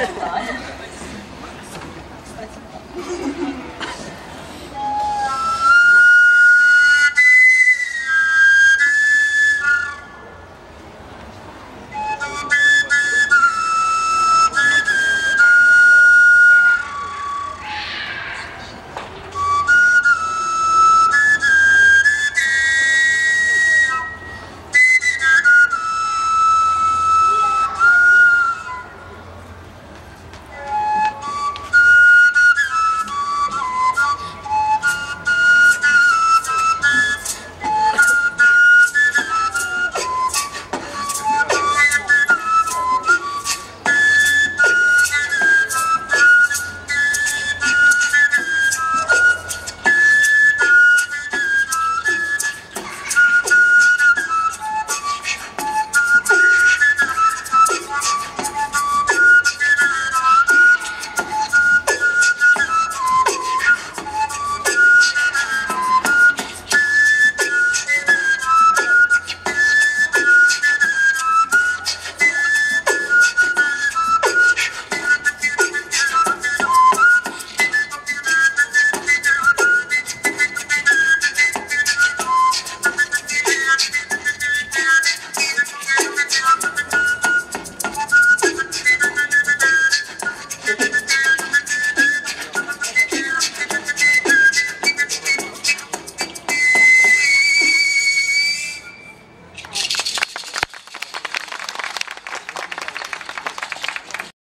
Ja.